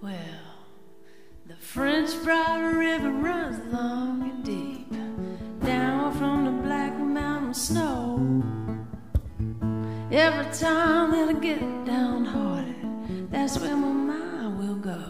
Well, the French Broad River runs long and deep down from the Black Mountain snow. Every time that I get downhearted, that's where my mind will go.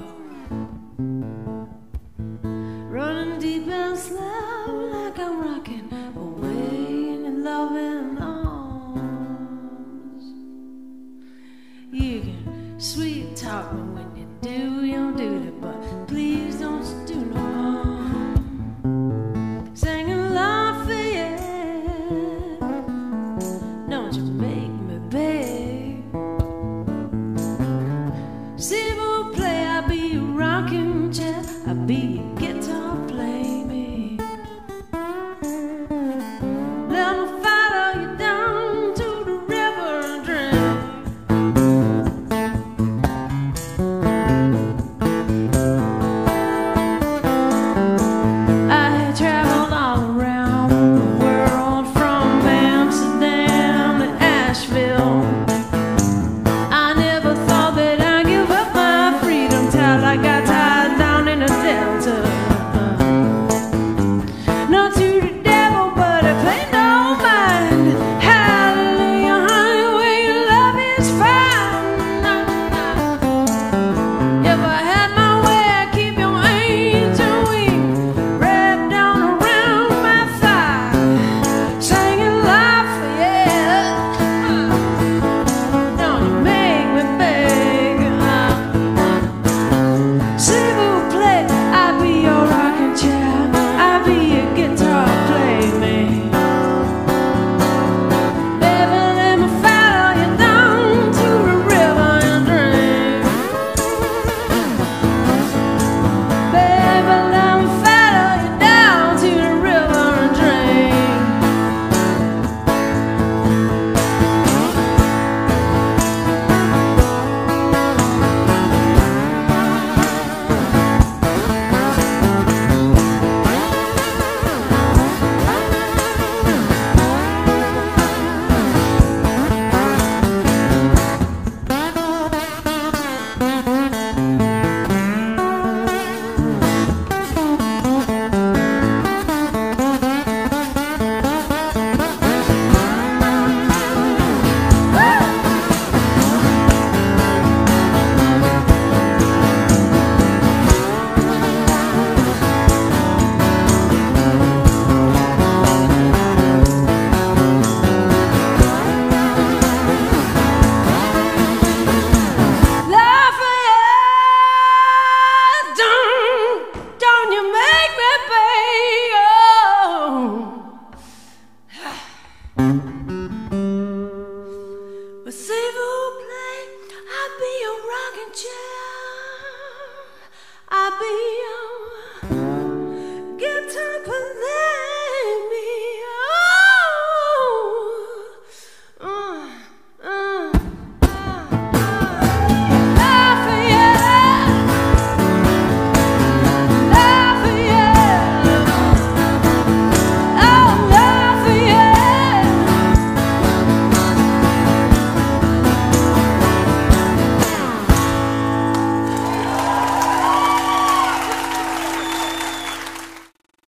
Jay.